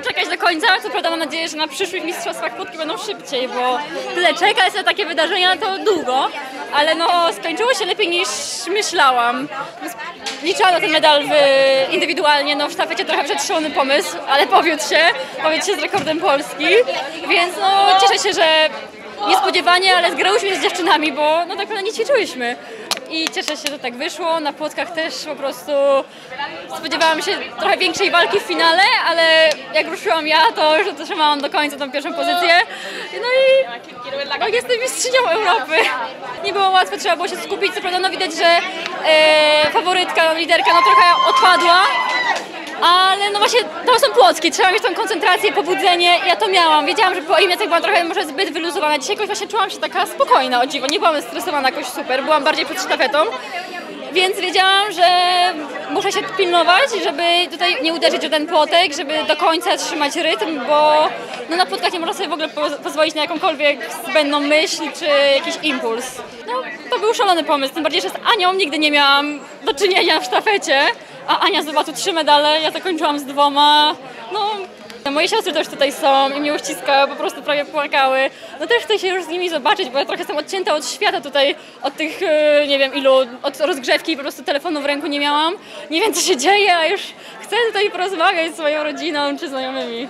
poczekać do końca, co prawda mam nadzieję, że na przyszłych mistrzostwach płotki będą szybciej, bo tyle czekać na takie wydarzenia to długo, ale no skończyło się lepiej niż myślałam. Liczyłam na ten medal w, indywidualnie, no w sztafecie trochę przetrzony pomysł, ale powiódł się, powiódł się z rekordem Polski, więc no cieszę się, że niespodziewanie, ale zgrałyśmy się z dziewczynami, bo no tak naprawdę nie ćwiczyłyśmy. I cieszę się, że tak wyszło. Na płotkach też po prostu spodziewałam się trochę większej walki w finale, ale jak ruszyłam ja, to już dotrzymałam do końca tą pierwszą pozycję. No i no, jestem mistrzynią Europy. Nie było łatwo, trzeba było się skupić. Co prawda no widać, że e, faworytka, liderka no trochę odpadła, ale no właśnie, to są płotki, trzeba mieć tą koncentrację, pobudzenie, ja to miałam. Wiedziałam, że po imię tak była trochę może zbyt wyluzowana. Dzisiaj jakoś właśnie czułam się taka spokojna, o dziwo, nie byłam stresowana jakoś super, byłam bardziej przed sztafetą. Więc wiedziałam, że muszę się pilnować, żeby tutaj nie uderzyć o ten płotek, żeby do końca trzymać rytm, bo no na płotkach nie można sobie w ogóle po pozwolić na jakąkolwiek zbędną myśl czy jakiś impuls. No, to był szalony pomysł, tym bardziej, że z Anią nigdy nie miałam do czynienia w sztafecie, a Ania tu trzy medale, ja zakończyłam z dwoma. No, Moje siostry też tutaj są i mnie uściskały, po prostu prawie płakały. No też chcę się już z nimi zobaczyć, bo ja trochę jestem odcięta od świata tutaj, od tych, e, nie wiem ilu, od rozgrzewki, po prostu telefonu w ręku nie miałam. Nie wiem co się dzieje, a już chcę tutaj porozmawiać z swoją rodziną czy znajomymi.